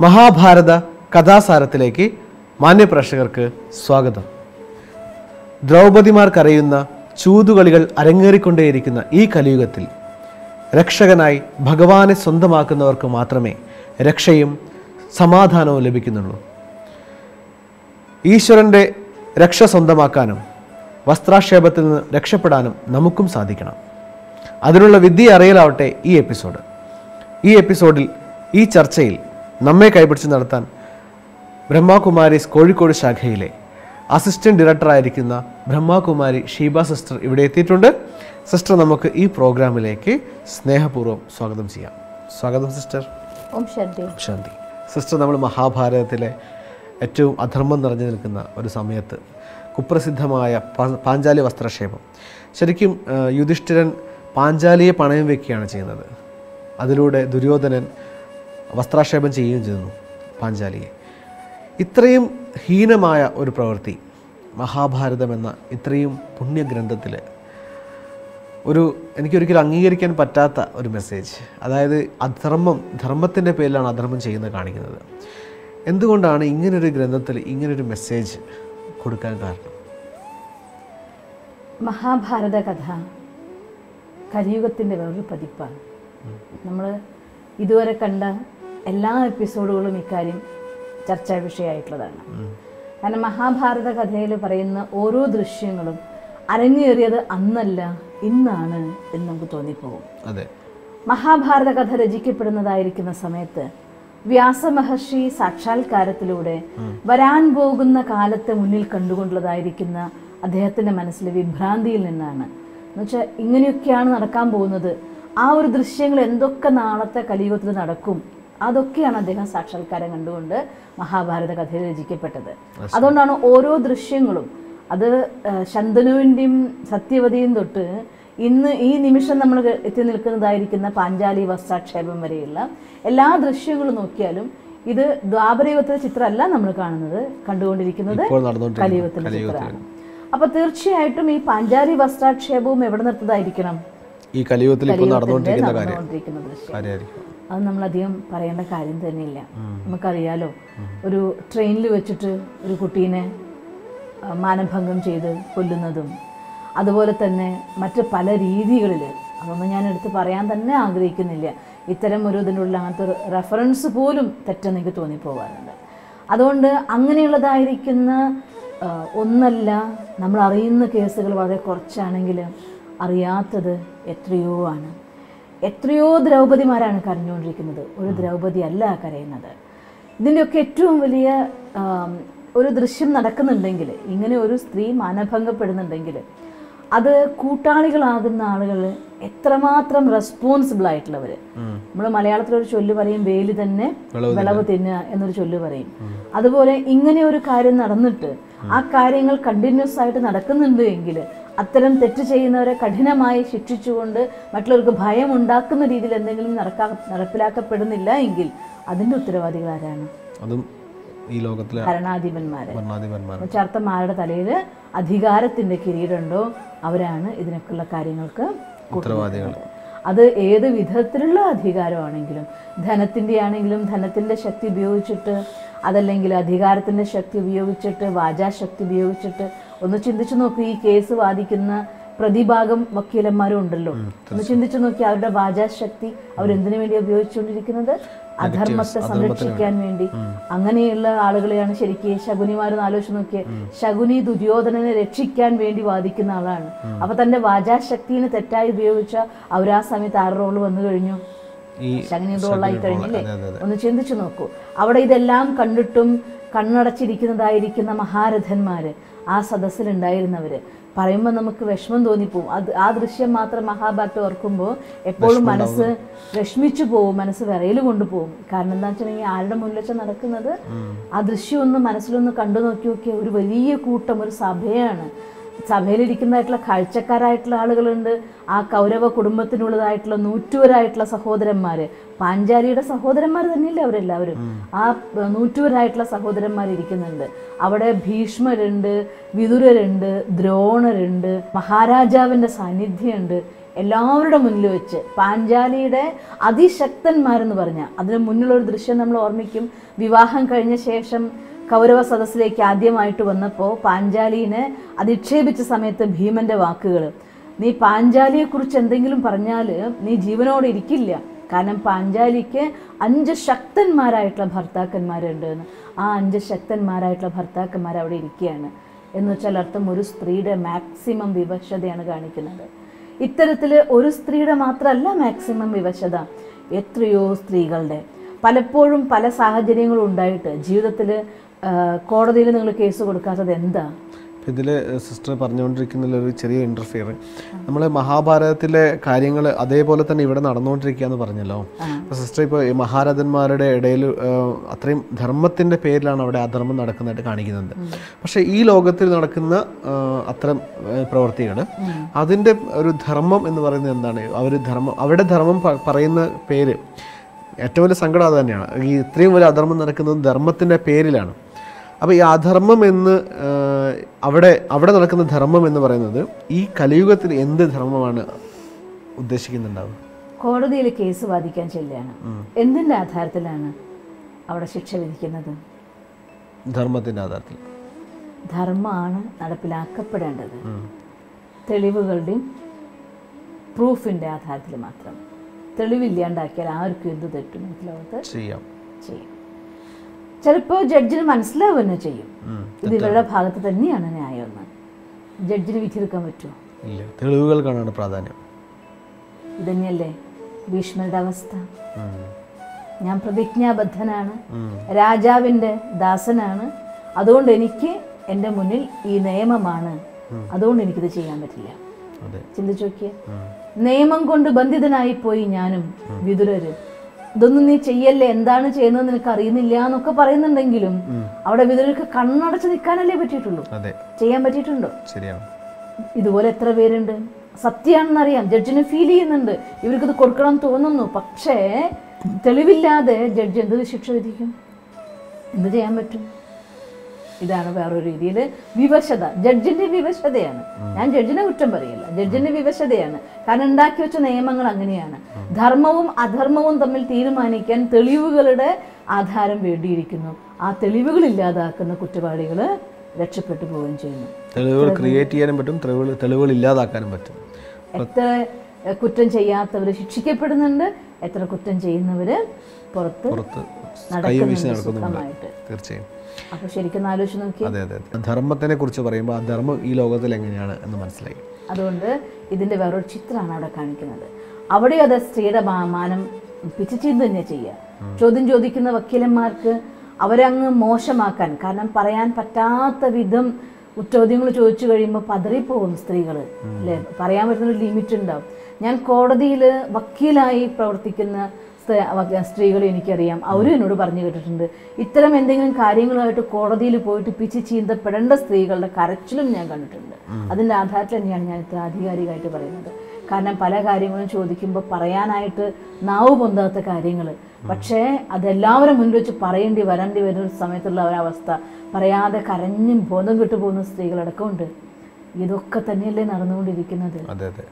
മഹാഭാരത കഥാസാരത്തിലേക്ക് മാന്യപ്രേക്ഷകർക്ക് സ്വാഗതം. ദ്രൗപതിമാർക്കറിയുന്ന ചൂതുകളികൾ അരങ്ങേറിക്കൊണ്ടേയിരിക്കുന്ന ഈ കലിയുഗത്തിൽ രക്ഷകനായി ഭഗവാനെ സ്വന്തമാക്കുന്നവർക്ക് മാത്രമേ രക്ഷയും സമാധാനവും ലഭിക്കുന്നുള്ളൂ. ഈശ്വരന്റെ രക്ഷ സ്വന്തമാക്കാനും വസ്ത്രാക്ഷേപത്തിൽ നിന്ന് രക്ഷപ്പെടാനും നമുക്കും സാധിക്കണം. അതിനുള്ള വിദ്യ അറിയലാവട്ടെ ഈ എപ്പിസോഡ്. ഈ എപ്പിസോഡിൽ ഈ ചർച്ചയിൽ നമ്മെ കൈപിടിച്ച് നടത്താൻ ബ്രഹ്മകുമാരീസ് കോഴിക്കോട് ശാഖയിലെ അസിസ്റ്റന്റ് ഡയറക്ടറായിരിക്കുന്ന ബ്രഹ്മാകുമാരി ഷീബ സിസ്റ്റർ ഇവിടെ എത്തിയിട്ടുണ്ട്. സിസ്റ്റർ നമുക്ക് ഈ പ്രോഗ്രാമിലേക്ക് സ്നേഹപൂർവം സ്വാഗതം ചെയ്യാം. സ്വാഗതം സിസ്റ്റർ ഓം ശാന്തി. ശാന്തി. സിസ്റ്റർ നമ്മൾ മഹാഭാരതത്തിലെ ഏറ്റവും അധർമ്മം നിറഞ്ഞു നിൽക്കുന്ന ഒരു സമയത്ത് കുപ്രസിദ്ധമായ പാഞ്ചാലി വസ്ത്രക്ഷേപം. ശരിക്കും യുധിഷ്ഠിരൻ പാഞ്ചാലിയെ പണയം വെക്കുകയാണ് ചെയ്യുന്നത്. അതിലൂടെ ദുര്യോധനൻ വസ്ത്രാക്ഷേപം ചെയ്യുകയും ചെയ്യുന്നു പാഞ്ചാലിയെ. ഇത്രയും ഹീനമായ ഒരു പ്രവൃത്തി മഹാഭാരതം എന്ന ഇത്രയും പുണ്യഗ്രന്ഥത്തിൽ ഒരു എനിക്കൊരിക്കലും അംഗീകരിക്കാൻ പറ്റാത്ത ഒരു മെസ്സേജ് അതായത് അധർമ്മം ധർമ്മത്തിന്റെ പേരിലാണ് അധർമ്മം ചെയ്യുന്നത് കാണിക്കുന്നത്. എന്തുകൊണ്ടാണ് ഇങ്ങനൊരു ഗ്രന്ഥത്തിൽ ഇങ്ങനൊരു മെസ്സേജ് കൊടുക്കാൻ കാരണം? മഹാഭാരത കഥ കലിയുഗത്തിന്റെ വേറൊരു പതിപ്പാണ്. നമ്മൾ ഇതുവരെ കണ്ട എല്ലാ എപ്പിസോഡുകളും ഇക്കാര്യം ചർച്ചാ വിഷയമായിട്ടുള്ളതാണ്. കാരണം മഹാഭാരത കഥയിൽ പറയുന്ന ഓരോ ദൃശ്യങ്ങളും അരങ്ങേറിയത് അന്നല്ല ഇന്നാണ് എന്ന് നമുക്ക് തോന്നിപ്പോകും. അതെ. മഹാഭാരത കഥ രചിക്കപ്പെടുന്നതായിരിക്കുന്ന സമയത്ത് വ്യാസമഹർഷി സാക്ഷാത്കാരത്തിലൂടെ വരാൻ പോകുന്ന കാലത്തെ മുന്നിൽ കണ്ടുകൊണ്ടുള്ളതായിരിക്കുന്ന അദ്ദേഹത്തിന്റെ മനസ്സിലെ വിഭ്രാന്തിയിൽ നിന്നാണ്. എന്നുവെച്ചാൽ ഇങ്ങനെയൊക്കെയാണ് നടക്കാൻ പോകുന്നത്. ആ ഒരു ദൃശ്യങ്ങൾ എന്തൊക്കെ നാളത്തെ കലിയുഗത്തിൽ നടക്കും അതൊക്കെയാണ് അദ്ദേഹം സാക്ഷാത്കാരം കണ്ടുകൊണ്ട് മഹാഭാരത കഥയിൽ രചിക്കപ്പെട്ടത്. അതുകൊണ്ടാണ് ഓരോ ദൃശ്യങ്ങളും അത് ശന്തനുവിന്റെയും സത്യവതിയും തൊട്ട് ഇന്ന് ഈ നിമിഷം നമ്മൾ എത്തി നിൽക്കുന്നതായിരിക്കുന്ന പാഞ്ചാലി വസ്ത്രാക്ഷേപം വരെയുള്ള എല്ലാ ദൃശ്യങ്ങളും നോക്കിയാലും ഇത് ദ്വാപരയുഗത്തിലെ ചിത്രമല്ല നമ്മൾ കാണുന്നത് കണ്ടുകൊണ്ടിരിക്കുന്നത് കലിയുഗത്തിലെ ചിത്രമാണ്. അപ്പൊ തീർച്ചയായിട്ടും ഈ പാഞ്ചാലി വസ്ത്രാക്ഷേപവും എവിടെ നിർത്തതായിരിക്കണം ഈ കലിയുഗത്തിൽ നടന്നുകൊണ്ടിരിക്കുന്ന ദൃശ്യം. അത് നമ്മൾ അധികം പറയേണ്ട കാര്യം തന്നെയില്ല. നമുക്കറിയാലോ ഒരു ട്രെയിനിൽ വെച്ചിട്ട് ഒരു കുട്ടീനെ മാനഭംഗം ചെയ്ത് കൊല്ലുന്നതും അതുപോലെ തന്നെ മറ്റ് പല രീതികളിൽ അതൊന്നും ഞാൻ എടുത്ത് പറയാൻ തന്നെ ആഗ്രഹിക്കുന്നില്ല. ഇത്തരം ഒരു ഇതിനുള്ള അങ്ങനത്തെ ഒരു റെഫറൻസ് പോലും തെറ്റെന്ന് എനിക്ക് തോന്നിപ്പോകാറുണ്ട് അതുകൊണ്ട് അങ്ങനെയുള്ളതായിരിക്കുന്ന ഒന്നല്ല നമ്മൾ അറിയുന്ന കേസുകൾ വളരെ കുറച്ചാണെങ്കിലും അറിയാത്തത് എത്രയോ ആണ്. എത്രയോ ദ്രൗപതിമാരാണ് കരഞ്ഞുകൊണ്ടിരിക്കുന്നത്. ഒരു ദ്രൗപതി അല്ല കരയുന്നത്. ഇതിന്റെയൊക്കെ ഏറ്റവും വലിയ ഒരു ദൃശ്യം നടക്കുന്നുണ്ടെങ്കിൽ ഇങ്ങനെ ഒരു സ്ത്രീ മാനഭംഗപ്പെടുന്നുണ്ടെങ്കിൽ അത് കൂട്ടാളികളാകുന്ന ആളുകൾ എത്രമാത്രം റെസ്പോൺസിബിൾ ആയിട്ടുള്ളവര്. നമ്മൾ മലയാളത്തിൽ ഒരു ചൊല്ല് പറയും വേലി തന്നെ വിളവ് തിന്നുക എന്നൊരു ചൊല്ല് പറയും. അതുപോലെ ഇങ്ങനെ ഒരു കാര്യം നടന്നിട്ട് ആ കാര്യങ്ങൾ കണ്ടിന്യൂസ് ആയിട്ട് നടക്കുന്നുണ്ട് എങ്കിൽ അത്തരം തെറ്റ് ചെയ്യുന്നവരെ കഠിനമായി ശിക്ഷിച്ചുകൊണ്ട് മറ്റുള്ളവർക്ക് ഭയം ഉണ്ടാക്കുന്ന രീതിയിൽ എന്തെങ്കിലും നടക്കാ നടപ്പിലാക്കപ്പെടുന്നില്ല എങ്കിൽ അതിന്റെ ഉത്തരവാദികൾ ആരാണ്? അതും ഈ ലോകത്തിലെ ഭരണാധിപന്മാരെ. ചാർത്തന്മാരുടെ തലയിൽ അധികാരത്തിന്റെ കിരീടമുണ്ടോ? അവരാണ് ഇതിനൊക്കെയുള്ള കാര്യങ്ങൾക്ക് ഉത്തരവാദികൾ. അത് ഏത് വിധത്തിലുള്ള അധികാരമാണെങ്കിലും ധനത്തിന്റെ ആണെങ്കിലും ധനത്തിന്റെ ശക്തി ഉപയോഗിച്ചിട്ട് അതല്ലെങ്കിൽ അധികാരത്തിന്റെ ശക്തി ഉപയോഗിച്ചിട്ട് വാചാശക്തി ഉപയോഗിച്ചിട്ട് ഒന്ന് ചിന്തിച്ചു നോക്കി ഈ കേസ് വാദിക്കുന്ന പ്രതിഭാഗം വക്കീലന്മാരും ഉണ്ടല്ലോ ഒന്ന് ചിന്തിച്ചു നോക്കി അവരുടെ വാചാശക്തി അവരെന്തിനു വേണ്ടി ഉപയോഗിച്ചുകൊണ്ടിരിക്കുന്നത്? അധർമ്മത്തെ സംരക്ഷിക്കാൻ വേണ്ടി. അങ്ങനെയുള്ള ആളുകളെയാണ് ശരിക്കും ശകുനിമാരെന്ന് ആലോചിച്ച് നോക്കിയത് ശകുനി ദുര്യോധനനെ രക്ഷിക്കാൻ വേണ്ടി വാദിക്കുന്ന ആളാണ്. അപ്പൊ തന്റെ വാചാശക്തിനെ തെറ്റായി ഉപയോഗിച്ച അവർ ആ സമയത്ത് ആറ് റോൾ വന്നു കഴിഞ്ഞു? ശകുനി റോളായി കഴിഞ്ഞില്ലേ? ഒന്ന് ചിന്തിച്ചു നോക്കൂ. അവിടെ ഇതെല്ലാം കണ്ടിട്ടും കണ്ണടച്ചിരിക്കുന്നതായിരിക്കുന്ന മഹാരഥന്മാര് ആ സദസ്സിലുണ്ടായിരുന്നവർ പറയുമ്പോൾ നമുക്ക് വിഷമം തോന്നിപ്പോവും. അത് ആ ദൃശ്യം മാത്രം മഹാഭാരത ഓർക്കുമ്പോൾ എപ്പോഴും മനസ്സ് വിഷമിച്ചു പോവും മനസ്സ് വിറയിൽ കൊണ്ടുപോകും കാരണം എന്താ വെച്ചിട്ടുണ്ടെങ്കിൽ ആരുടെ മുന്നിൽ നടക്കുന്നത്? ആ ദൃശ്യം ഒന്ന് മനസ്സിലൊന്ന് കണ്ടു നോക്കി നോക്കിയ ഒരു വലിയ കൂട്ടം ഒരു സഭയാണ്. സഭയിലിരിക്കുന്നതായിട്ടുള്ള കാഴ്ചക്കാരായിട്ടുള്ള ആളുകളുണ്ട്. ആ കൗരവ കുടുംബത്തിനുള്ളതായിട്ടുള്ള നൂറ്റുവരായിട്ടുള്ള സഹോദരന്മാര്. പാഞ്ചാലിയുടെ സഹോദരന്മാർ തന്നെയല്ലേ അവരെല്ലാവരും? ആ ഏർ, നൂറ്റുവരായിട്ടുള്ള സഹോദരന്മാർ ഇരിക്കുന്നുണ്ട്. അവിടെ ഭീഷ്മരുണ്ട് വിതുരരുണ്ട് ദ്രോണരുണ്ട് മഹാരാജാവിന്റെ സാന്നിധ്യമുണ്ട്. എല്ലാവരുടെ മുന്നിൽ വെച്ച് പാഞ്ചാലിയുടെ അതിശക്തന്മാരെന്ന് പറഞ്ഞ അതിന് മുന്നിലുള്ള ഒരു ദൃശ്യം നമ്മൾ ഓർമ്മിക്കും. വിവാഹം കഴിഞ്ഞ ശേഷം കൗരവ സദസ്സിലേക്ക് ആദ്യമായിട്ട് വന്നപ്പോൾ പാഞ്ചാലിനെ അധിക്ഷേപിച്ച സമയത്ത് ഭീമന്റെ വാക്കുകൾ നീ പാഞ്ചാലിയെക്കുറിച്ച് എന്തെങ്കിലും പറഞ്ഞാൽ നീ ജീവനോടെ ഇരിക്കില്ല. കാരണം പാഞ്ചാലിക്ക് അഞ്ച് ശക്തന്മാരായിട്ടുള്ള ഭർത്താക്കന്മാരുണ്ട് എന്ന്. ആ അഞ്ച് ശക്തന്മാരായിട്ടുള്ള ഭർത്താക്കന്മാർ അവിടെ ഇരിക്കുകയാണ്. എന്ന് വെച്ചാൽ അർത്ഥം ഒരു സ്ത്രീയുടെ മാക്സിമം വിവശതയാണ് കാണിക്കുന്നത്. ഇത്തരത്തിൽ ഒരു സ്ത്രീയുടെ മാത്രമല്ല മാക്സിമം വിവശത. എത്രയോ സ്ത്രീകളുടെ. പലപ്പോഴും പല സാഹചര്യങ്ങളും ഉണ്ടായിട്ട് ജീവിതത്തിൽ കോടതിയിൽ നിങ്ങൾ കേസ് കൊടുക്കാത്തത് എന്താ? ഇതിൽ സിസ്റ്റർ പറഞ്ഞുകൊണ്ടിരിക്കുന്ന ഒരു ചെറിയ ഇന്റർഫിയർ നമ്മൾ മഹാഭാരതത്തിലെ കാര്യങ്ങൾ അതേപോലെ തന്നെ ഇവിടെ നടന്നുകൊണ്ടിരിക്കുക എന്ന് പറഞ്ഞല്ലോ അപ്പോൾ സിസ്റ്റർ ഇപ്പോൾ ഈ മഹാരഥന്മാരുടെ ഇടയിൽ അത്രയും ധർമ്മത്തിന്റെ പേരിലാണ് അവിടെ അധർമ്മം നടക്കുന്നതായിട്ട് കാണിക്കുന്നത്. പക്ഷേ ഈ ലോകത്തിൽ നടക്കുന്ന അത്തരം പ്രവർത്തികൾ അതിന്റെ ഒരു ധർമ്മം എന്ന് പറയുന്നത് എന്താണ്? അവർ ധർമ്മം അവരുടെ ധർമ്മം പറയുന്ന പേര് ഏറ്റവും വലിയ സങ്കടം അത് തന്നെയാണ്. ഈ ഇത്രയും വലിയ അധർമ്മം നടക്കുന്നത് ധർമ്മത്തിന്റെ പേരിലാണ്. അപ്പോൾ ഈ അധർമ്മം എന്ന് അവിടെ അവിടെ നടക്കുന്ന ധർമ്മം എന്ന് പറയുന്നത് ഈ കലിയുഗത്തിൽ എന്ത് ധർമ്മമാണ് ഉദ്ദേശിക്കുന്നുണ്ടാവുക? കോടതിയിൽ കേസ് വാദിക്കാൻ ചെല്ലുകയാണ്. എന്തിന്റെ ആധാരത്തിലാണ് അവിടെ ശിക്ഷ വിധിക്കുന്നത്? ധർമ്മത്തിന്റെ ആധാരത്തിൽ. ധർമ്മമാണ് നടപ്പിലാക്കപ്പെടേണ്ടത്. തെളിവുകളുടെയും പ്രൂഫിന്റെ ആധാരത്തിൽ മാത്രം. തെളിവില്ലാണ്ടാക്കിയാൽ ആർക്കും എന്ത് തെറ്റും ഈ ലോകത്ത് ചെയ്യാം. ചെയ്യും. ചിലപ്പോൾ ജഡ്ജിന് മനസ്സിലാവുക തന്നെ ചെയ്യും. ഇത് ഇവരുടെ ഭാഗത്ത് തന്നെയാണ് ന്യായമെന്ന് ജഡ്ജിന് വിധിയെടുക്കാൻ പറ്റുമോ? ഇല്ല. തെളിവുകൾക്കാണ് പ്രാധാന്യം. ഇതന്നെയല്ലേ? ഭീഷ്മരുടെ അവസ്ഥ. ഞാൻ പ്രതിജ്ഞാബദ്ധനാണ്. രാജാവിന്റെ രാജാവിന്റെ ദാസനാണ്. അതുകൊണ്ട് എനിക്ക് എന്റെ മുന്നിൽ ഈ നിയമമാണ്. അതുകൊണ്ട് എനിക്കിത് ചെയ്യാൻ പറ്റില്ല. ചിന്തിച്ചു നോക്കിയേ. നിയമം കൊണ്ട് ബന്ധിതനായി പോയി ഞാനും വിതുരര്. ഇതൊന്നും നീ ചെയ്യല്ലേ? എന്താണ് ചെയ്യുന്നത് നിനക്ക് അറിയുന്നില്ല എന്നൊക്കെ പറയുന്നുണ്ടെങ്കിലും അവിടെ വിതുരർക്ക് കണ്ണടച്ച് നിൽക്കാനല്ലേ പറ്റിയിട്ടുള്ളൂ. ചെയ്യാൻ പറ്റിയിട്ടുണ്ടോ? ശരിയാണ് ഇതുപോലെ എത്ര പേരുണ്ട്? സത്യമാണെന്നറിയാം ജഡ്ജിന് ഫീൽ ചെയ്യുന്നുണ്ട്. ഇവർക്ക് ഇത് കൊടുക്കണം എന്ന് തോന്നുന്നു. പക്ഷേ തെളിവില്ലാതെ ജഡ്ജ് എന്ത് ശിക്ഷ വിധിക്കും? എന്ത് ചെയ്യാൻ പറ്റും? ഇതാണ് വേറൊരു രീതിയിൽ വിവശത. ജഡ്ജിന്റെ വിവശതയാണ്. ഞാൻ ജഡ്ജിനെ കുറ്റം പറയില്ല. ജഡ്ജിന്റെ വിവശതയാണ്. കാരണം ഉണ്ടാക്കി വെച്ച നിയമങ്ങൾ അങ്ങനെയാണ്. ധർമ്മവും അധർമ്മവും തമ്മിൽ തീരുമാനിക്കാൻ തെളിവുകളുടെ ആധാരം വേണ്ടിയിരിക്കുന്നു. ആ തെളിവുകൾ ഇല്ലാതാക്കുന്ന കുറ്റവാളികൾ രക്ഷപ്പെട്ടു പോവുകയും ചെയ്യുന്നു. തെളിവുകൾ ക്രിയേറ്റ് ചെയ്യാനും പറ്റും. തെളിവുകൾ തെളിവുകൾ ഇല്ലാതാക്കാനും പറ്റും. എത്ര കുറ്റം ചെയ്യാത്തവർ ശിക്ഷിക്കപ്പെടുന്നുണ്ട്. എത്ര കുറ്റം ചെയ്യുന്നവര് പുറത്ത് നടക്കുന്നുണ്ട് തീർച്ചയായും. അപ്പൊ ശരിക്കും ഒന്ന് ആലോചിച്ച് നോക്കി. അതെ അതെ അതെ. ധർമ്മത്തിനെ കുറിച്ച് പറയുമ്പോൾ ആ ധർമ്മം ഈ ലോകത്തിൽ എങ്ങനെയാണ് എന്ന് മനസ്സിലായി. അതുകൊണ്ട് ഇതിന്റെ വേറൊരു ചിത്രമാണ് അവിടെ കാണിക്കുന്നത്. അവിടെ അത് സ്ത്രീയുടെ ബഹുമാനം മാനം പിച്ചിച്ചീന്ത് തന്നെ ചെയ്യുക. ചോദ്യം ചോദിക്കുന്ന വക്കീലന്മാർക്ക് അവരങ്ങ് മോശമാക്കാൻ കാരണം പറയാൻ പറ്റാത്ത വിധം ചോദ്യങ്ങൾ ചോദിച്ചു കഴിയുമ്പോൾ പതറിപ്പോകും സ്ത്രീകൾ അല്ലേ? പറയാൻ പറ്റുന്ന ഒരു ലിമിറ്റ് ഉണ്ടാവും. ഞാൻ കോടതിയിൽ വക്കീലായി പ്രവർത്തിക്കുന്ന സ്ത്രീകളെ എനിക്കറിയാം. അവരും എന്നോട് പറഞ്ഞു കേട്ടിട്ടുണ്ട്. ഇത്തരം എന്തെങ്കിലും കാര്യങ്ങളുമായിട്ട് കോടതിയിൽ പോയിട്ട് പിച്ച് ചീന്തപ്പെടേണ്ട സ്ത്രീകളുടെ കരച്ചിലും ഞാൻ കണ്ടിട്ടുണ്ട്. അതിന്റെ ആധാരത്തിൽ തന്നെയാണ് ഞാൻ ഇത്ര ആധികാരികമായിട്ട് പറയുന്നത്. കാരണം പല കാര്യങ്ങളും ചോദിക്കുമ്പോൾ പറയാനായിട്ട് നാവ് പൊന്താത്ത കാര്യങ്ങൾ. പക്ഷേ അതെല്ലാവരും മുന്നിൽ വെച്ച് പറയേണ്ടി വരേണ്ടി വരുന്ന ഒരു സമയത്തുള്ള ഒരവസ്ഥ പറയാതെ കരഞ്ഞും ബോധം കെട്ടു പോകുന്ന സ്ത്രീകളടക്കമുണ്ട് ഇതൊക്കെ തന്നെയല്ലേ നടന്നുകൊണ്ടിരിക്കുന്നത്?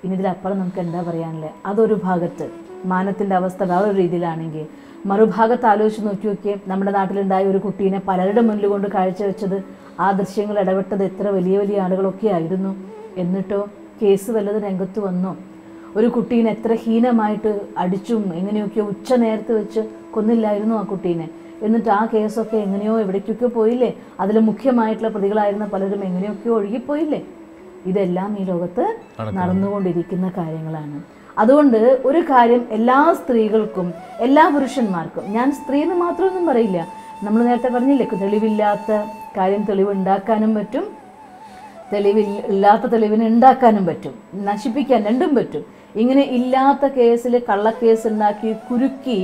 ഇനി ഇതിലപ്പുറം നമുക്ക് എന്താ പറയാനില്ലേ അതൊരു ഭാഗത്ത് മാനത്തിന്റെ അവസ്ഥ വേറൊരു രീതിയിലാണെങ്കിൽ മറുഭാഗത്ത് ആലോചിച്ച് നോക്കി നോക്കിയേ നമ്മുടെ നാട്ടിലുണ്ടായ ഒരു കുട്ടീനെ പലരുടെ മുന്നിൽ കൊണ്ട് കാഴ്ചവെച്ചത് ആ ദൃശ്യങ്ങൾ ഇടപെട്ടത് എത്ര വലിയ വലിയ ആളുകളൊക്കെ ആയിരുന്നു. എന്നിട്ടോ കേസ് വല്ലത് രംഗത്ത് വന്നോ? ഒരു കുട്ടീനെ എത്ര ഹീനമായിട്ട് അടിച്ചും എങ്ങനെയൊക്കെയോ ഉച്ച നേരത്ത് വെച്ച് കൊന്നില്ലായിരുന്നു ആ കുട്ടീനെ. എന്നിട്ട് ആ കേസൊക്കെ എങ്ങനെയോ എവിടേക്കൊക്കെ പോയില്ലേ? അതിൽ മുഖ്യമായിട്ടുള്ള പ്രതികളായിരുന്ന പലരും എങ്ങനെയൊക്കെയോ ഒഴുകിപ്പോയില്ലേ? ഇതെല്ലാം ഈ ലോകത്ത് നടന്നുകൊണ്ടിരിക്കുന്ന കാര്യങ്ങളാണ്. അതുകൊണ്ട് ഒരു കാര്യം എല്ലാ സ്ത്രീകൾക്കും എല്ലാ പുരുഷന്മാർക്കും ഞാൻ സ്ത്രീ എന്ന് മാത്രമൊന്നും പറയില്ല. നമ്മൾ നേരത്തെ പറഞ്ഞില്ലേ തെളിവില്ലാത്ത കാര്യം തെളിവുണ്ടാക്കാനും പറ്റും തെളിവിൽ ഇല്ലാത്ത തെളിവിനെ ഉണ്ടാക്കാനും പറ്റും നശിപ്പിക്കാൻ രണ്ടും പറ്റും. ഇങ്ങനെ ഇല്ലാത്ത കേസിൽ കള്ളക്കേസ് ഉണ്ടാക്കി കുരുക്കി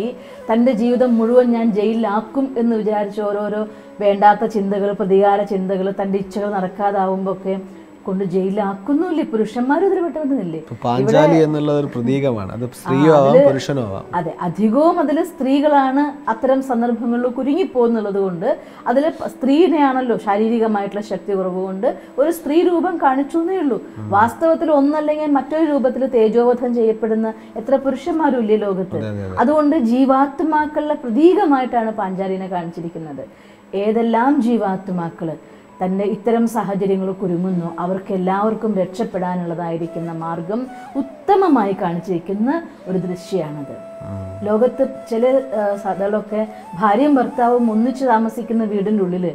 തന്റെ ജീവിതം മുഴുവൻ ഞാൻ ജയിലിലാക്കും എന്ന് വിചാരിച്ച് ഓരോരോ വേണ്ടാത്ത ചിന്തകൾ പ്രതികാര ചിന്തകൾ തന്റെ ഇച്ഛകൾ നടക്കാതാവുമ്പോൾ ഒക്കെ കൊണ്ട് ജയിലിലാക്കുന്നുമില്ലേ പുരുഷന്മാരും ഇതിൽ പാഞ്ചാലി ഒരു പ്രതീകമാണ്. അത് സ്ത്രീയോ ആവാം പുരുഷനോ ആവാം. അതെ അധികവും അതിൽ സ്ത്രീകളാണ് അത്തരം സന്ദർഭങ്ങളിൽ കുരുങ്ങിപ്പോകുന്നുള്ളത് കൊണ്ട് അതിൽ സ്ത്രീനെയാണല്ലോ ശാരീരികമായിട്ടുള്ള ശക്തി കുറവ് കൊണ്ട് ഒരു സ്ത്രീ രൂപം കാണിച്ചു എന്നേ ഉള്ളൂ. വാസ്തവത്തിൽ ഒന്നല്ലെങ്കിൽ മറ്റൊരു രൂപത്തിൽ തേജോവധം ചെയ്യപ്പെടുന്ന എത്ര പുരുഷന്മാരും ഇല്ലേ ലോകത്ത്? അതുകൊണ്ട് ജീവാത്മാക്കളുടെ പ്രതീകമായിട്ടാണ് പാഞ്ചാലിനെ കാണിച്ചിരിക്കുന്നത്. ഏതെല്ലാം ജീവാത്മാക്കൾ? തന്റെ ഇത്തരം സാഹചര്യങ്ങൾ കുരുങ്ങുന്നു. അവർക്ക് എല്ലാവർക്കും രക്ഷപ്പെടാനുള്ളതായിരിക്കുന്ന മാർഗം ഉത്തമമായി കാണിച്ചിരിക്കുന്ന ഒരു ദൃശ്യമാണത് ലോകത്ത് ചില സഭകളൊക്കെ ഭാര്യയും ഭർത്താവും ഒന്നിച്ച് താമസിക്കുന്ന വീടിന്റെ ഉള്ളിൽ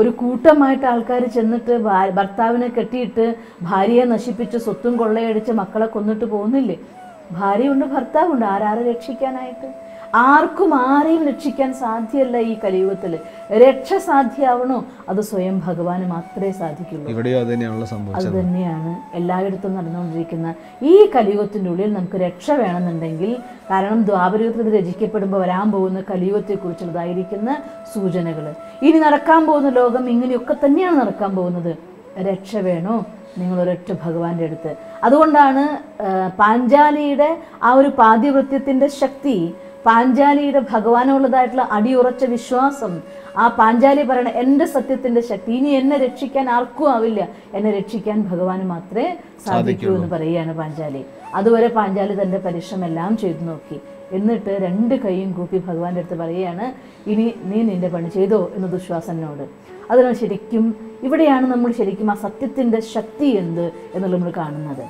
ഒരു കൂട്ടമായിട്ട് ആൾക്കാർ ചെന്നിട്ട് ഭർത്താവിനെ കെട്ടിയിട്ട് ഭാര്യയെ നശിപ്പിച്ച് സ്വത്തും കൊള്ളയടിച്ച് മക്കളെ കൊന്നിട്ട് പോകുന്നില്ലേ? ഭാര്യയുണ്ട് ഭർത്താവുണ്ട്. ആരാരെ രക്ഷിക്കാനായിട്ട്? ആർക്കും ആരെയും രക്ഷിക്കാൻ സാധ്യമല്ല ഈ കലിയുഗത്തിൽ രക്ഷ സാധ്യമാവണോ അത് സ്വയം ഭഗവാന് മാത്രമേ സാധിക്കുള്ളൂ. അത് തന്നെയാണ് എല്ലായിടത്തും നടന്നുകൊണ്ടിരിക്കുന്ന ഈ കലിയുഗത്തിന്റെ ഉള്ളിൽ നമുക്ക് രക്ഷ വേണമെന്നുണ്ടെങ്കിൽ കാരണം ദ്വാപരയുഗത്തിൽ ഇത് രചിക്കപ്പെടുമ്പോൾ വരാൻ പോകുന്ന കലിയുഗത്തെക്കുറിച്ചുള്ളതായിരിക്കുന്ന സൂചനകൾ ഇനി നടക്കാൻ പോകുന്ന ലോകം ഇങ്ങനെയൊക്കെ തന്നെയാണ് നടക്കാൻ പോകുന്നത്. രക്ഷ വേണോ? നിങ്ങൾ ഒരൊറ്റ ഭഗവാന്റെ അടുത്ത്. അതുകൊണ്ടാണ് പാഞ്ചാലിയുടെ ആ ഒരു പാതിവൃത്യത്തിന്റെ ശക്തി പാഞ്ചാലിയുടെ ഭഗവാനുള്ളതായിട്ടുള്ള അടിയുറച്ച വിശ്വാസം. ആ പാഞ്ചാലി പറയണ എന്റെ സത്യത്തിന്റെ ശക്തി ഇനി എന്നെ രക്ഷിക്കാൻ ആർക്കും ആവില്ല. എന്നെ രക്ഷിക്കാൻ ഭഗവാന് മാത്രമേ സാധിക്കൂ എന്ന് പറയുകയാണ് പാഞ്ചാലി. അതുവരെ പാഞ്ചാലി തന്റെ പരിശ്രമം എല്ലാം ചെയ്തു നോക്കി. എന്നിട്ട് രണ്ട് കൈയും കൂപ്പി ഭഗവാന്റെ അടുത്ത് പറയുകയാണ് ഇനി നീ നിന്റെ പണി ചെയ്തോ എന്ന് ദുശ്വാസനോട്. അതിനാൽ ശരിക്കും ഇവിടെയാണ് നമ്മൾ ശരിക്കും ആ സത്യത്തിന്റെ ശക്തി എന്ത് എന്നുള്ളത് നമ്മൾ കാണുന്നത്.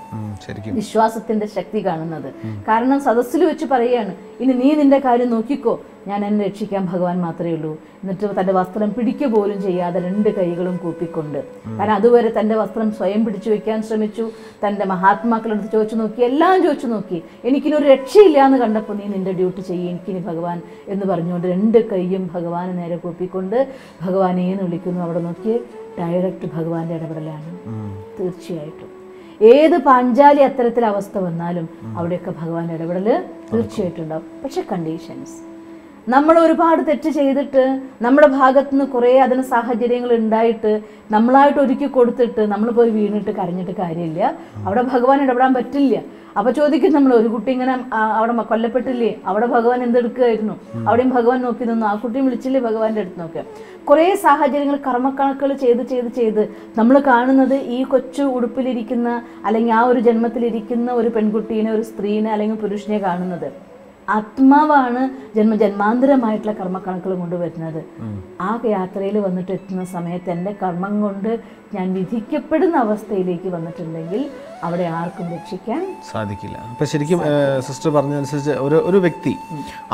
വിശ്വാസത്തിന്റെ ശക്തി കാണുന്നത്. കാരണം സദസ്സിൽ വെച്ച് പറയുകയാണ് ഇനി നീ നിന്റെ കാര്യം നോക്കിക്കോ ഞാൻ എന്നെ രക്ഷിക്കാൻ ഭഗവാൻ മാത്രമേ ഉള്ളൂ. എന്നിട്ട് തന്റെ വസ്ത്രം പിടിക്കുക പോലും ചെയ്യാതെ രണ്ട് കൈകളും കൂപ്പിക്കൊണ്ട്. കാരണം അതുവരെ തന്റെ വസ്ത്രം സ്വയം പിടിച്ചു വെക്കാൻ ശ്രമിച്ചു. തന്റെ മഹാത്മാക്കളെടുത്ത് ചോദിച്ചു നോക്കി എല്ലാം ചോദിച്ചു നോക്കി. എനിക്കിനി ഒരു രക്ഷയില്ല എന്ന് കണ്ടപ്പോൾ നീ നിന്റെ ഡ്യൂട്ടി ചെയ്യും എനിക്കിനി ഭഗവാൻ എന്ന് പറഞ്ഞുകൊണ്ട് രണ്ട് കൈയും ഭഗവാന് നേരെ കൂപ്പിക്കൊണ്ട് ഭഗവാനെ എന്ന് വിളിക്കുന്നു അവിടെ നോക്കിയേ ഡയറക്റ്റ് ഭഗവാന്റെ ഇടപെടലാണ്. തീർച്ചയായിട്ടും. ഏത് പാഞ്ചാലി അത്തരത്തിൽ അവസ്ഥ വന്നാലും അവിടെയൊക്കെ ഭഗവാൻ ഇടപെടൽ തീർച്ചയായിട്ടും ഉണ്ടാവും. പക്ഷെ കണ്ടീഷൻസ് നമ്മൾ ഒരുപാട് തെറ്റ് ചെയ്തിട്ട് നമ്മുടെ ഭാഗത്തു നിന്ന് കുറേ അതിന് സാഹചര്യങ്ങൾ ഉണ്ടായിട്ട് നമ്മളായിട്ട് ഒരുക്കി കൊടുത്തിട്ട് നമ്മൾ പോയി വീണിട്ട് കരഞ്ഞിട്ട് കാര്യമില്ല. അവിടെ ഭഗവാൻ ഇടപെടാൻ പറ്റില്ല. അപ്പൊ ചോദിക്കും നമ്മൾ ഒരു കുട്ടി ഇങ്ങനെ അവിടെ കൊല്ലപ്പെട്ടില്ലേ? അവിടെ ഭഗവാൻ എന്തെടുക്കുകയായിരുന്നു അവിടെയും ഭഗവാൻ നോക്കി നിന്നു. ആ കുട്ടിയും വിളിച്ചില്ലേ ഭഗവാന്റെ അടുത്ത് നോക്കുക കുറേ സാഹചര്യങ്ങൾ കർമ്മക്കണക്കുകൾ ചെയ്ത് ചെയ്ത് ചെയ്ത് നമ്മൾ കാണുന്നത് ഈ കൊച്ചു ഉടുപ്പിലിരിക്കുന്ന അല്ലെങ്കിൽ ആ ഒരു ജന്മത്തിലിരിക്കുന്ന ഒരു പെൺകുട്ടീനെ ഒരു സ്ത്രീനെ അല്ലെങ്കിൽ പുരുഷനെ കാണുന്നത്. ആത്മാവാണ് ജന്മ ജന്മാന്തരമായിട്ടുള്ള കർമ്മക്കണക്കുകൾ കൊണ്ടുവരുന്നത്. ആ യാത്രയിൽ വന്നിട്ട് എത്തുന്ന സമയത്ത് എന്റെ കർമ്മം കൊണ്ട് ഞാൻ വിധിക്കപ്പെടുന്ന അവസ്ഥയിലേക്ക് വന്നിട്ടുണ്ടെങ്കിൽ അവിടെ ആർക്കും രക്ഷിക്കാൻ സാധിക്കില്ല. അപ്പം ശരിക്കും സിസ്റ്റർ പറഞ്ഞതനുസരിച്ച് ഒരു ഒരു വ്യക്തി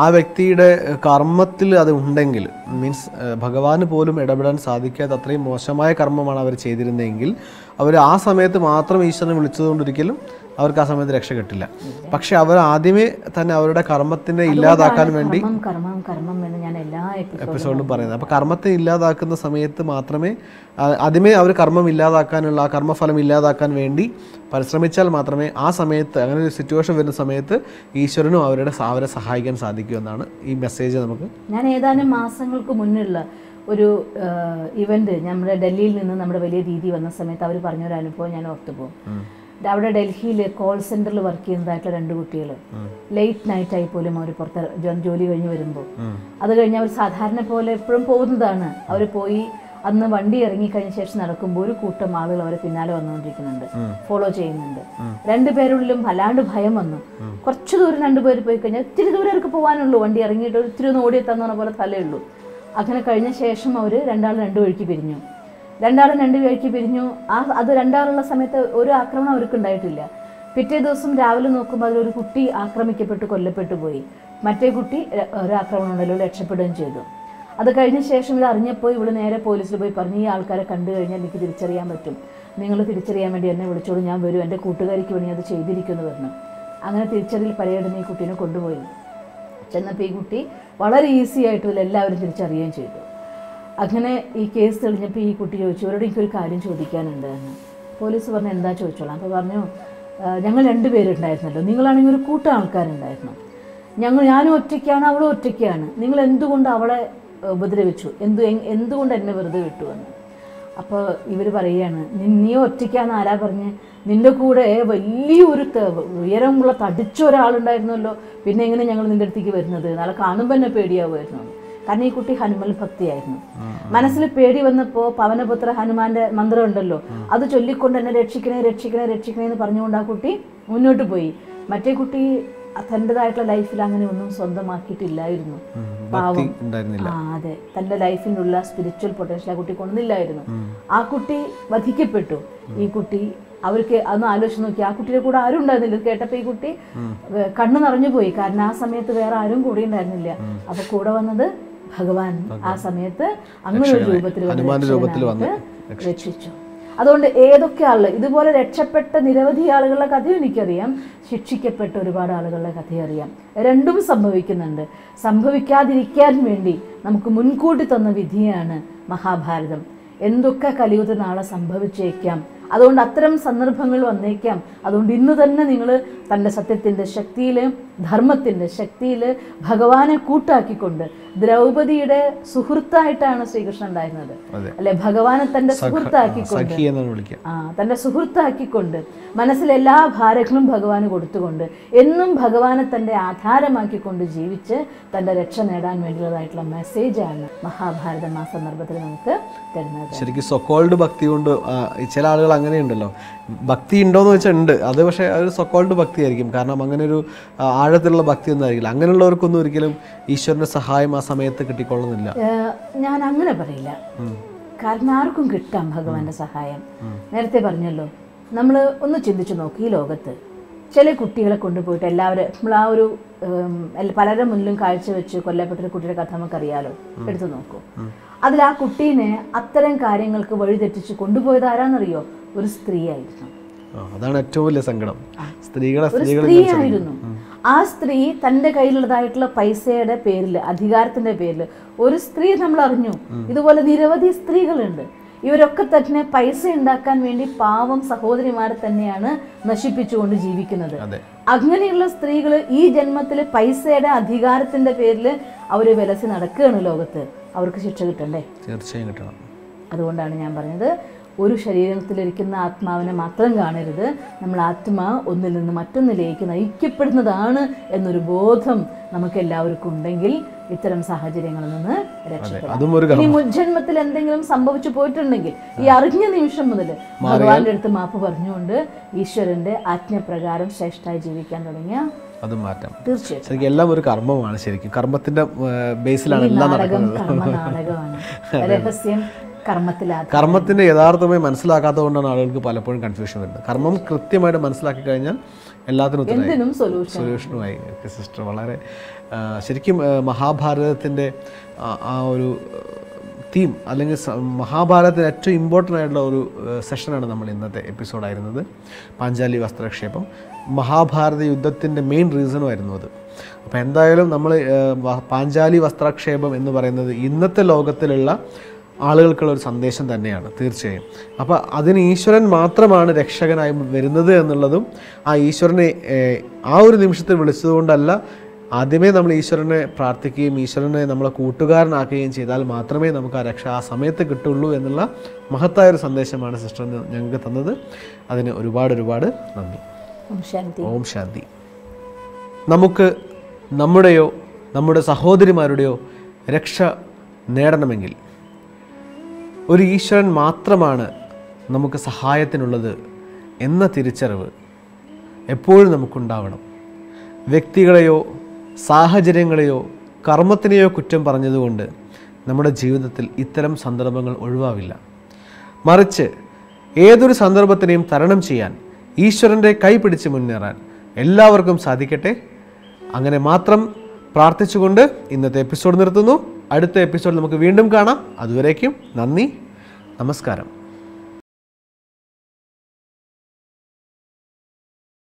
ആ വ്യക്തിയുടെ കർമ്മത്തിൽ അത് ഉണ്ടെങ്കിൽ മീൻസ് ഭഗവാന് പോലും ഇടപെടാൻ സാധിക്കാത്ത അത്രയും മോശമായ കർമ്മമാണ് അവർ ചെയ്തിരുന്നതെങ്കിൽ അവർ ആ സമയത്ത് മാത്രം ഈശ്വരനെ വിളിച്ചതുകൊണ്ടൊരിക്കലും അവർക്ക് ആ സമയത്ത് രക്ഷ കിട്ടില്ല. പക്ഷെ അവർ ആദ്യമേ തന്നെ അവരുടെ കർമ്മത്തിനെ ഇല്ലാതാക്കാൻ വേണ്ടി കർമ്മം കർമ്മം കർമ്മം എന്ന് ഞാൻ എല്ലാ എപ്പിസോഡിലും പറയുന്നത്. അപ്പോൾ കർമ്മത്തെ ഇല്ലാതാക്കുന്ന സമയത്ത് മാത്രമേ ആദ്യമേ അവർ കർമ്മം ഇല്ലാതാക്കാനുള്ള ആ കർമ്മഫലം ഇല്ലാതാക്കാൻ വേണ്ടി പരിശ്രമിച്ചാൽ മാത്രമേ ആ സമയത്ത് അങ്ങനെ ഒരു സിറ്റുവേഷൻ വരുന്ന സമയത്ത് ഈശ്വരനും അവരുടെ അവരെ സഹായിക്കാൻ സാധിക്കൂ എന്നാണ് ഈ മെസ്സേജ് നമുക്ക് ഞാൻ ഏതാനും മാസങ്ങൾക്ക് മുന്നുള്ള ഒരു ഇവന്റ് നമ്മുടെ ഡൽഹിയിൽ നിന്ന് നമ്മുടെ വലിയ ദീദി വന്ന സമയത്ത് അവർ പറഞ്ഞൊരു അനുഭവം ഞാൻ ഓർത്തു പോകും അവിടെ ഡൽഹിയിൽ കോൾ സെന്ററിൽ വർക്ക് ചെയ്യുന്നതായിട്ടുള്ള രണ്ട് കുട്ടികൾ ലേറ്റ് നൈറ്റ് ആയി പോലും അവർ പുറത്ത് ജോലി കഴിഞ്ഞ് വരുമ്പോൾ അത് കഴിഞ്ഞ് അവർ സാധാരണ പോലെ എപ്പോഴും പോകുന്നതാണ്. അവർ പോയി അന്ന് വണ്ടി ഇറങ്ങിക്കഴിഞ്ഞ ശേഷം നടക്കുമ്പോൾ ഒരു കൂട്ടം ആളുകൾ അവരെ പിന്നാലെ വന്നുകൊണ്ടിരിക്കുന്നുണ്ട്. ഫോളോ ചെയ്യുന്നുണ്ട്. രണ്ടുപേരുള്ളിലും വല്ലാണ്ട് ഭയം വന്നു. കുറച്ച് ദൂരം രണ്ടുപേർ പോയി കഴിഞ്ഞാൽ ഇത്തിരി ദൂരം അവർക്ക് പോകാനുള്ളൂ വണ്ടി ഇറങ്ങിയിട്ട് ഒത്തിരി ഒന്ന് ഓടിയെത്താന്ന് പറഞ്ഞ പോലെ തലയുള്ളൂ അങ്ങനെ കഴിഞ്ഞ ശേഷം അവർ രണ്ടാൾ രണ്ടു വഴിക്ക് പിരിഞ്ഞു. രണ്ടാളും രണ്ട് വഴിക്ക് പിരിഞ്ഞു. ആ അത് രണ്ടാളുള്ള സമയത്ത് ഒരു ആക്രമണം അവർക്ക് ഉണ്ടായിട്ടില്ല പിറ്റേ ദിവസം രാവിലെ നോക്കുമ്പോൾ അതിലൊരു കുട്ടി ആക്രമിക്കപ്പെട്ട് കൊല്ലപ്പെട്ടു പോയി. മറ്റേ കുട്ടി ഒരു ആക്രമണം ഉണ്ടല്ലോ രക്ഷപ്പെടുകയും ചെയ്തു. അത് കഴിഞ്ഞ ശേഷം ഇത് അറിഞ്ഞപ്പോൾ ഇവിടെ നേരെ പോലീസിൽ പോയി പറഞ്ഞു ഈ ആൾക്കാരെ കണ്ടു കഴിഞ്ഞാൽ എനിക്ക് തിരിച്ചറിയാൻ പറ്റും. നിങ്ങൾ തിരിച്ചറിയാൻ വേണ്ടി എന്നെ വിളിച്ചോളൂ ഞാൻ വരും. എന്റെ കൂട്ടുകാരിക്ക് വേണ്ടി അത് ചെയ്തിരിക്കുമെന്ന് പറഞ്ഞു. അങ്ങനെ തിരിച്ചറിയിൽ പരേഡിന് ഈ കുട്ടീനെ കൊണ്ടുപോയി. ചെന്നപ്പോൾ ഈ കുട്ടി വളരെ ഈസി ആയിട്ട് എല്ലാവരും തിരിച്ചറിയുകയും ചെയ്തു. അങ്ങനെ ഈ കേസ് തെളിഞ്ഞപ്പോൾ ഈ കുട്ടി ചോദിച്ചു അവരോട് എനിക്കൊരു കാര്യം ചോദിക്കാനുണ്ട്. എന്ന്. പോലീസ് പറഞ്ഞു എന്താ ചോദിച്ചോളാം? അപ്പോൾ പറഞ്ഞു ഞങ്ങൾ രണ്ട് പേരുണ്ടായിരുന്നല്ലോ നിങ്ങളാണെങ്കിൽ ഒരു കൂട്ടം ആൾക്കാരുണ്ടായിരുന്നു. ഞങ്ങൾ ഞാനും ഒറ്റയ്ക്കാണ് അവളും ഒറ്റയ്ക്കാണ്. നിങ്ങൾ എന്തുകൊണ്ട് അവളെ ഉപദ്രവിച്ചു? എന്തു എന്തുകൊണ്ട് എന്നെ വെറുതെ വിട്ടു എന്ന്? അപ്പോൾ ഇവർ പറയുകയാണ് "നി- ഒറ്റയ്ക്കാന്ന് ആരാ പറഞ്ഞ്? നിന്റെ കൂടെ വലിയൊരു ഉയരമുള്ള തടിച്ച ഒരാളുണ്ടായിരുന്നല്ലോ. പിന്നെ എങ്ങനെ ഞങ്ങൾ നിന്റെ അടുത്തേക്ക് വരുന്നത്? നാളെ കാണുമ്പോൾ തന്നെ പേടിയാവുമായിരുന്നു. കാരണം ഈ കുട്ടി ഹനുമൽ ഭക്തിയായിരുന്നു. മനസ്സിൽ പേടി വന്നപ്പോൾ പവനപുത്ര ഹനുമാന്റെ മന്ത്രം ഉണ്ടല്ലോ അത് ചൊല്ലിക്കൊണ്ട് എന്നെ രക്ഷിക്കണേ രക്ഷിക്കണേ രക്ഷിക്കണേ എന്ന് പറഞ്ഞുകൊണ്ട് ആ കുട്ടി മുന്നോട്ട് പോയി. മറ്റേ കുട്ടി തന്റെതായിട്ടുള്ള ലൈഫിൽ അങ്ങനെ ഒന്നും സ്വന്തമാക്കിയിട്ടില്ലായിരുന്നു. ഉണ്ടായിരുന്നില്ല. ആ അതെ. തന്റെ ലൈഫിനുള്ള സ്പിരിച്വൽ പൊട്ടൻഷ്യൽ ആ കുട്ടി കൊണ്ടുന്നില്ലായിരുന്നു ആ കുട്ടി വധിക്കപ്പെട്ടു. ഈ കുട്ടി അവർക്ക് അന്ന് ആലോചിച്ച് നോക്കി. ആ കുട്ടിയുടെ കൂടെ ആരും ഉണ്ടായിരുന്നില്ല. കേട്ടപ്പോ കേട്ടപ്പോൾ ഈ കുട്ടി കണ്ണു നിറഞ്ഞു പോയി. കാരണം ആ സമയത്ത് വേറെ ആരും കൂടെ ഉണ്ടായിരുന്നില്ല. അപ്പൊ കൂടെ വന്നത് ഭഗവാൻ ആ സമയത്ത് അങ്ങനെ ഒരു രൂപത്തിൽ വന്ന് ഹനുമാന്റെ രൂപത്തിൽ രക്ഷിച്ചു അതുകൊണ്ട് ഏതൊക്കെ ആളുകൾ ഇതുപോലെ രക്ഷപ്പെട്ട നിരവധി ആളുകളുടെ കഥയും എനിക്കറിയാം. ശിക്ഷിക്കപ്പെട്ട ഒരുപാട് ആളുകളുടെ കഥയും അറിയാം. രണ്ടും സംഭവിക്കുന്നുണ്ട്. സംഭവിക്കാതിരിക്കാൻ വേണ്ടി നമുക്ക് മുൻകൂട്ടി തന്ന വിധിയാണ് മഹാഭാരതം. എന്തൊക്കെ കലിയുത നാളെ സംഭവിച്ചേക്കാം? അതുകൊണ്ട് അത്തരം സന്ദർഭങ്ങൾ വന്നേക്കാം. അതുകൊണ്ട് ഇന്ന് തന്നെ നിങ്ങൾ തന്റെ സത്യത്തിന്റെ ശക്തിയിൽ ധർമ്മത്തിന്റെ ശക്തിയിൽ ഭഗവാനെ കൂട്ടാക്കിക്കൊണ്ട് ദ്രൗപദിയുടെ സുഹൃത്തായിട്ടാണ് ശ്രീകൃഷ്ണൻ ഉണ്ടായിരുന്നത്. അല്ലെ? ഭഗവാനെ തന്റെ സുഹൃത്താക്കിക്കൊണ്ട്. ആ തന്റെ സുഹൃത്താക്കിക്കൊണ്ട് മനസ്സിലെല്ലാ ഭാരങ്ങളും ഭഗവാന് കൊടുത്തുകൊണ്ട് എന്നും ഭഗവാനെ തന്റെ ആധാരമാക്കിക്കൊണ്ട് ജീവിച്ച് തന്റെ രക്ഷ നേടാൻ വേണ്ടിയുള്ളതായിട്ടുള്ള മെസ്സേജാണ് മഹാഭാരതം ആ സന്ദർഭത്തിൽ നമുക്ക് തരുന്നത്. ശരിക്കും സൊക്കോൾഡ് ഭക്തി കൊണ്ട് ചില ആളുകൾ അങ്ങനെയുണ്ടല്ലോ. ഭക്തി ഉണ്ടോയെന്ന് വെച്ചാൽ ഉണ്ട്. അത് പക്ഷേ ഒരു സൊക്കോൾഡ് ഭക്തി ആയിരിക്കും കാരണം അങ്ങനെ ഒരു ആഴത്തിലുള്ള ഭക്തി ഒന്നും ആയിരിക്കില്ല. അങ്ങനെയുള്ളവർക്കൊന്നും ഒരിക്കലും ഈശ്വരന്റെ സഹായം ആ സമയത്ത് കിട്ടിക്കൊള്ളുന്നില്ല. ഞാൻ അങ്ങനെ പറയില്ല. കാരണം ആർക്കും കിട്ടാം ഭഗവാന്റെ സഹായം. നേരത്തെ പറഞ്ഞല്ലോ നമ്മൾ ഒന്ന് ചിന്തിച്ചു നോക്കി ഈ ലോകത്ത്. ചില കുട്ടികളെ കൊണ്ടുപോയിട്ട് എല്ലാവരും നമ്മൾ ആ ഒരു പലരുടെ മുന്നിലും കാഴ്ചവെച്ച് കൊല്ലപ്പെട്ടൊരു കുട്ടിയുടെ കഥ നമുക്കറിയാലോ. എടുത്തു നോക്കൂ. അതിൽ ആ കുട്ടീനെ അത്തരം കാര്യങ്ങൾക്ക് വഴിതെറ്റിച്ച് കൊണ്ടുപോയത് ആരാന്നറിയോ? ഒരു സ്ത്രീയായിരുന്നു. ആയിരുന്നു അതാണ് ഏറ്റവും വലിയ സങ്കടം. സ്ത്രീകളെ സ്ത്രീയായിരുന്നു ആ. സ്ത്രീ തന്റെ കയ്യിലുള്ളതായിട്ടുള്ള പൈസയുടെ പേരിൽ അധികാരത്തിന്റെ പേരിൽ ഒരു സ്ത്രീ നമ്മൾ അറിഞ്ഞു. ഇതുപോലെ നിരവധി സ്ത്രീകളുണ്ട്. ഇവരൊക്കെ തന്നെ പൈസ ഉണ്ടാക്കാൻ വേണ്ടി പാവം സഹോദരിമാരെ തന്നെയാണ് നശിപ്പിച്ചുകൊണ്ട് ജീവിക്കുന്നത്. അങ്ങനെയുള്ള സ്ത്രീകൾ ഈ ജന്മത്തിൽ പൈസയുടെ അധികാരത്തിന്റെ പേരിൽ അവർ വിലസി നടക്കുകയാണ് ലോകത്ത്. അവർക്ക് ശിക്ഷ കിട്ടണ്ടേ തീർച്ചയായും കിട്ടണം. അതുകൊണ്ടാണ് ഞാൻ പറഞ്ഞത് ഒരു ശരീരത്തിലിരിക്കുന്ന ആത്മാവിനെ മാത്രം കാണരുത്. നമ്മൾ ആത്മാ ഒന്നിൽ നിന്ന് മറ്റൊന്നിലേക്ക് നയിക്കപ്പെടുന്നതാണ് എന്നൊരു ബോധം നമുക്ക് എല്ലാവർക്കും ഉണ്ടെങ്കിൽ ഇത്തരം സാഹചര്യങ്ങളിൽ നിന്ന് രക്ഷപ്പെടാം. ഈ മുജ്ജന്മത്തിൽ എന്തെങ്കിലും സംഭവിച്ചു പോയിട്ടുണ്ടെങ്കിൽ ഈ അറിഞ്ഞ നിമിഷം മുതൽ ഭഗവാന്റെ അടുത്ത് മാപ്പ് പറഞ്ഞുകൊണ്ട് ഈശ്വരന്റെ ആജ്ഞപ്രകാരം ശ്രേഷ്ഠമായി ജീവിക്കാൻ തുടങ്ങിയ അതും മാറ്റാം. തീർച്ചയായിട്ടും. ശരിക്കും എല്ലാം ഒരു കർമ്മമാണ് ശരിക്കും. കർമ്മത്തിന്റെ ബേസിലാണ് എല്ലാം നടക്കുന്നത്. രഹസ്യം കർമ്മത്തിന്റെ യഥാർത്ഥമായി മനസ്സിലാക്കാത്തത് കൊണ്ടാണ് ആളുകൾക്ക് പലപ്പോഴും കൺഫ്യൂഷൻ വരുന്നത്. കർമ്മം കൃത്യമായിട്ട് മനസ്സിലാക്കി കഴിഞ്ഞാൽ എല്ലാത്തിനും സൊല്യൂഷനുമായി സിസ്റ്റർ വളരെ ശരിക്കും ആ, മഹാഭാരതത്തിന്റെ ആ ഒരു തീം അല്ലെങ്കിൽ മഹാഭാരതത്തിന് ഏറ്റവും ഇമ്പോർട്ടന്റ് ആയിട്ടുള്ള ഒരു സെഷനാണ് നമ്മൾ ഇന്നത്തെ എപ്പിസോഡായിരുന്നത് പാഞ്ചാലി വസ്ത്രക്ഷേപം. മഹാഭാരത യുദ്ധത്തിന്റെ മെയിൻ റീസണും ആയിരുന്നു അത്. അപ്പോൾ എന്തായാലും നമ്മൾ പാഞ്ചാലി വസ്ത്രക്ഷേപം എന്ന് പറയുന്നത് ഇന്നത്തെ ലോകത്തിലുള്ള ആളുകൾക്കുള്ള ഒരു സന്ദേശം തന്നെയാണ് തീർച്ചയായും. അപ്പോൾ അതിന് ഈശ്വരൻ മാത്രമാണ് രക്ഷകനായി വരുന്നത് എന്നുള്ളതും ആ ഈശ്വരനെ ആ ഒരു നിമിഷത്തിൽ വിളിച്ചതുകൊണ്ടല്ല ആദ്യമേ നമ്മൾ ഈശ്വരനെ പ്രാർത്ഥിക്കുകയും ഈശ്വരനെ നമ്മളെ കൂട്ടുകാരനാക്കുകയും ചെയ്താൽ മാത്രമേ നമുക്ക് ആ രക്ഷ ആ സമയത്ത് കിട്ടുള്ളൂ എന്നുള്ള മഹത്തായ ഒരു സന്ദേശമാണ് സിസ്റ്റർ ഞങ്ങൾക്ക് തന്നത്. അതിന് ഒരുപാട് ഒരുപാട് നന്ദി. ഓം ശാന്തി. നമുക്ക് നമ്മുടെയോ നമ്മുടെ സഹോദരിമാരുടെയോ രക്ഷ നേടണമെങ്കിൽ ഒരു ഈശ്വരൻ മാത്രമാണ് നമുക്ക് സഹായത്തിനുള്ളത് എന്ന തിരിച്ചറിവ് എപ്പോഴും നമുക്കുണ്ടാവണം. വ്യക്തികളെയോ സാഹചര്യങ്ങളെയോ കർമ്മത്തിനെയോ കുറ്റം പറഞ്ഞതുകൊണ്ട് നമ്മുടെ ജീവിതത്തിൽ ഇത്തരം സന്ദർഭങ്ങൾ ഒഴിവാവില്ല. മറിച്ച് ഏതൊരു സന്ദർഭത്തിനെയും തരണം ചെയ്യാൻ ഈശ്വരന്റെ കൈ പിടിച്ച് മുന്നേറാൻ എല്ലാവർക്കും സാധിക്കട്ടെ. അങ്ങനെ മാത്രം പ്രാർത്ഥിച്ചുകൊണ്ട് ഇന്നത്തെ എപ്പിസോഡ് നിർത്തുന്നു. അടുത്ത എപ്പിസോഡ് നമുക്ക് വീണ്ടും കാണാം. അതുവരേക്കും നന്ദി. നമസ്കാരം.